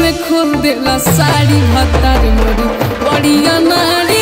મે ખોલ દેલા સાડી હતારડી બડીયા નારી